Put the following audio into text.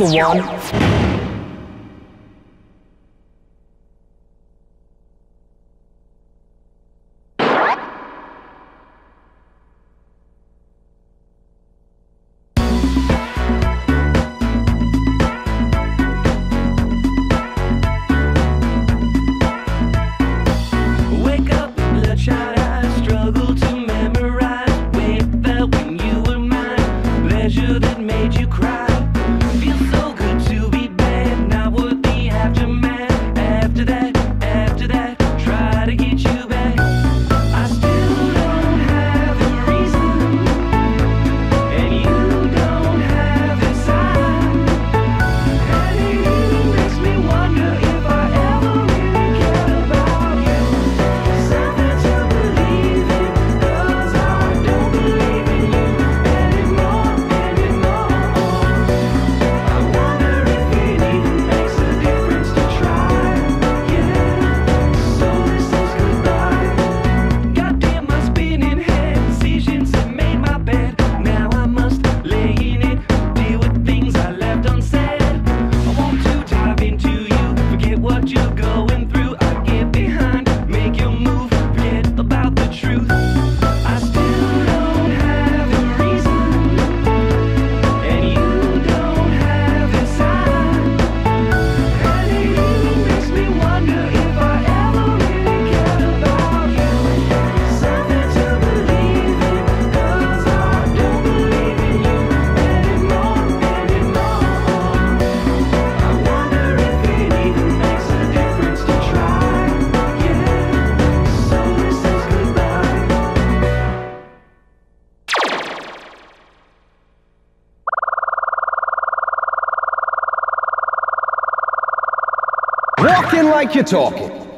the one. Walking like you're talking.